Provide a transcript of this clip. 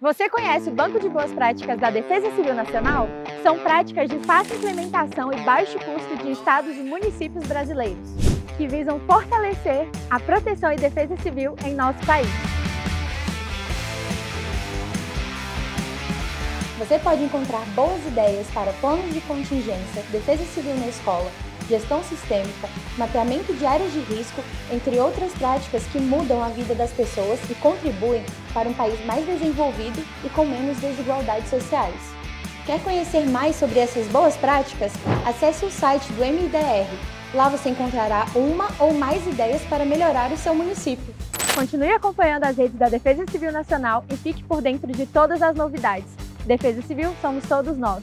Você conhece o Banco de Boas Práticas da Defesa Civil Nacional? São práticas de fácil implementação e baixo custo de estados e municípios brasileiros, que visam fortalecer a proteção e defesa civil em nosso país. Você pode encontrar boas ideias para planos de contingência, defesa civil na escola, gestão sistêmica, mapeamento de áreas de risco, entre outras práticas que mudam a vida das pessoas e contribuem para um país mais desenvolvido e com menos desigualdades sociais. Quer conhecer mais sobre essas boas práticas? Acesse o site do MIDR. Lá você encontrará uma ou mais ideias para melhorar o seu município. Continue acompanhando as redes da Defesa Civil Nacional e fique por dentro de todas as novidades. Defesa Civil somos todos nós.